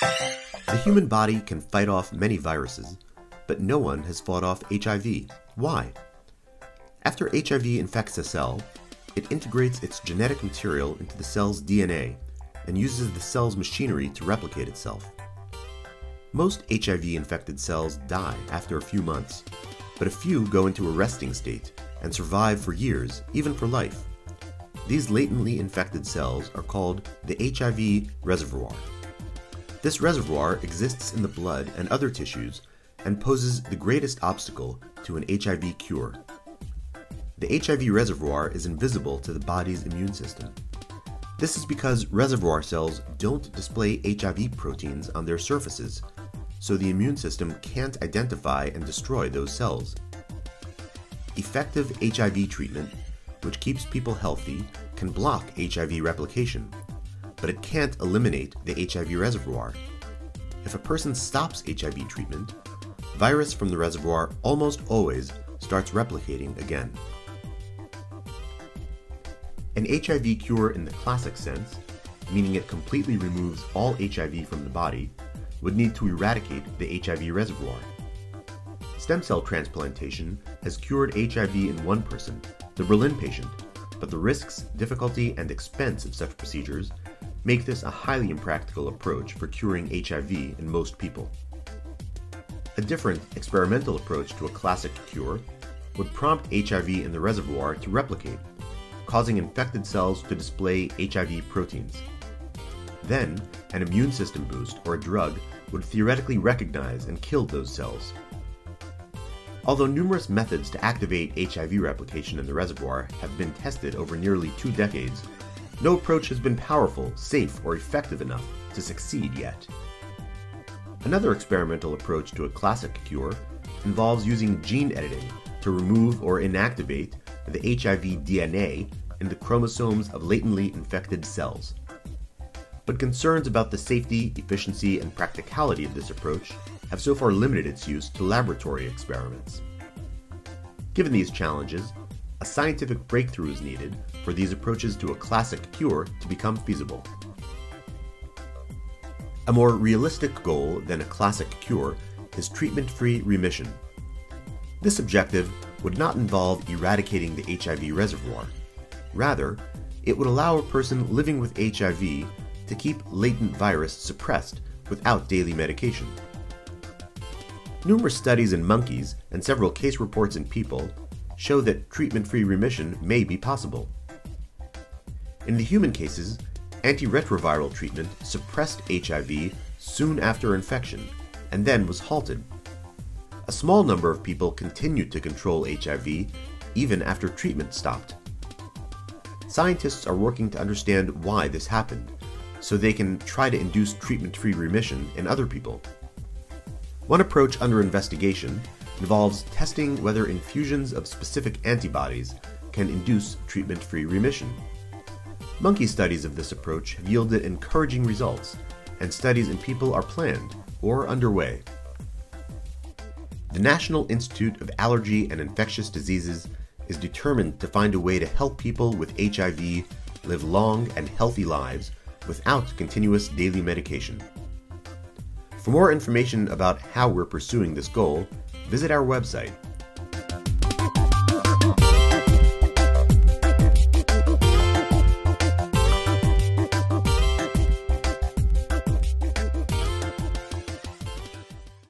The human body can fight off many viruses, but no one has fought off HIV. Why? After HIV infects a cell, it integrates its genetic material into the cell's DNA and uses the cell's machinery to replicate itself. Most HIV infected cells die after a few months, but a few go into a resting state and survive for years, even for life. These latently infected cells are called the HIV reservoir. This reservoir exists in the blood and other tissues and poses the greatest obstacle to an HIV cure. The HIV reservoir is invisible to the body's immune system. This is because reservoir cells don't display HIV proteins on their surfaces, so the immune system can't identify and destroy those cells. Effective HIV treatment, which keeps people healthy, can block HIV replication, but it can't eliminate the HIV reservoir. If a person stops HIV treatment, virus from the reservoir almost always starts replicating again. An HIV cure in the classic sense, meaning it completely removes all HIV from the body, would need to eradicate the HIV reservoir. Stem cell transplantation has cured HIV in one person, the Berlin patient, but the risks, difficulty, and expense of such procedures make this a highly impractical approach for curing HIV in most people. A different, experimental approach to a classic cure would prompt HIV in the reservoir to replicate, causing infected cells to display HIV proteins. Then, an immune system boost or a drug would theoretically recognize and kill those cells. Although numerous methods to activate HIV replication in the reservoir have been tested over nearly two decades, no approach has been powerful, safe, or effective enough to succeed yet. Another experimental approach to a classic cure involves using gene editing to remove or inactivate the HIV DNA in the chromosomes of latently infected cells. But concerns about the safety, efficiency, and practicality of this approach have so far limited its use to laboratory experiments. Given these challenges, a scientific breakthrough is needed for these approaches to a classic cure to become feasible. A more realistic goal than a classic cure is treatment free remission. This objective would not involve eradicating the HIV reservoir. Rather, it would allow a person living with HIV to keep latent virus suppressed without daily medication. Numerous studies in monkeys and several case reports in people show that treatment free remission may be possible. In the human cases, antiretroviral treatment suppressed HIV soon after infection and then was halted. A small number of people continued to control HIV even after treatment stopped. Scientists are working to understand why this happened so they can try to induce treatment free remission in other people. One approach under investigation involves testing whether infusions of specific antibodies can induce treatment free remission. Monkey studies of this approach have yielded encouraging results, and studies in people are planned or underway. The National Institute of Allergy and Infectious Diseases is determined to find a way to help people with HIV live long and healthy lives without continuous daily medication. For more information about how we're pursuing this goal, visit our website